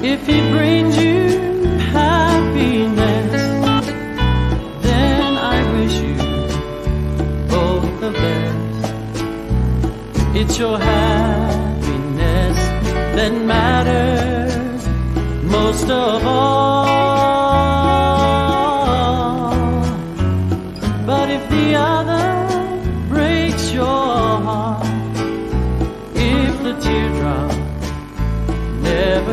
If he brings you happiness, then I wish you all the best. It's your happiness that matters most of all. But if the other breaks your heart, if the teardrop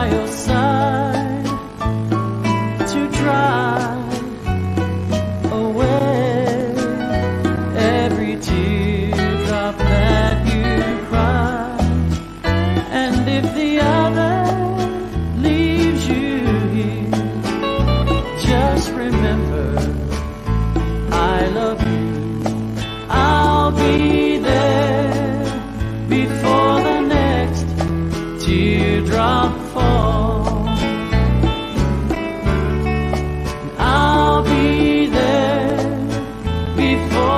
by your side to dry away every teardrop that you cry. And if the other leaves you here, just remember I love you. I'll be. before.